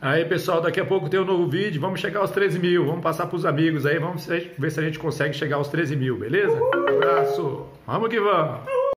Aí, pessoal, daqui a pouco tem um novo vídeo. Vamos chegar aos 13 mil. Vamos passar para os amigos aí. Vamos ver se a gente consegue chegar aos 13 mil, beleza? Um abraço. Vamos que vamos.